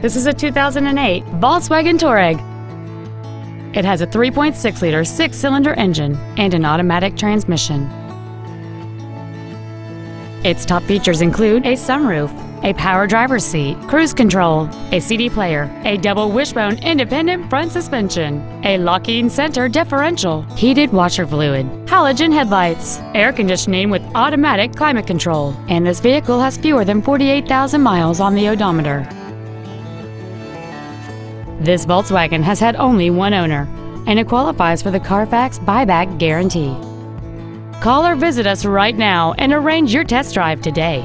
This is a 2008 Volkswagen Touareg. It has a 3.6-liter six-cylinder engine and an automatic transmission. Its top features include a sunroof, a power driver's seat, cruise control, a CD player, a double wishbone independent front suspension, a locking center differential, heated washer fluid, halogen headlights, air conditioning with automatic climate control, and this vehicle has fewer than 48,000 miles on the odometer. This Volkswagen has had only one owner, and it qualifies for the Carfax buyback guarantee. Call or visit us right now and arrange your test drive today.